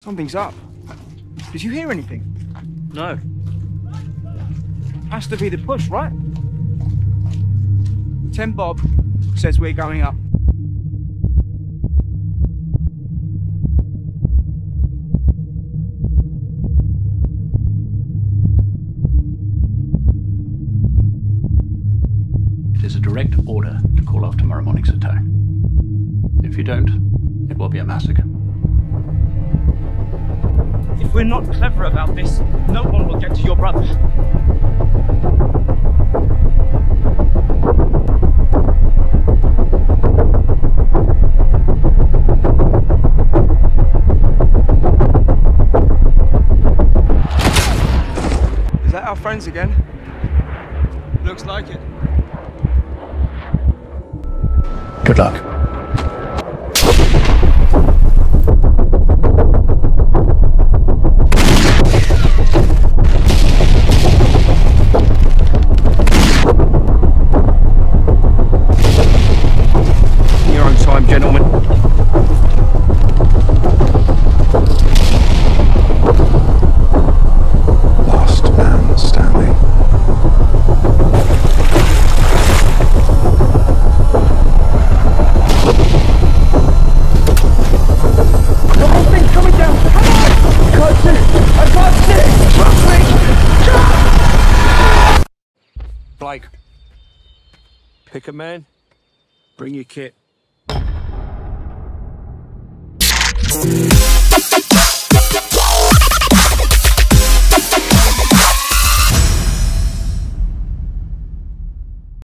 Something's up. Did you hear anything? No. Has to be the push, right? Ten Bob says we're going up. It is a direct order to call off tomorrow morning's attack. If you don't, it will be a massacre. If we're not clever about this, no one will get to your brother. Is that our friends again? Looks like it. Good luck. Blake. Pick a man. Bring your kit.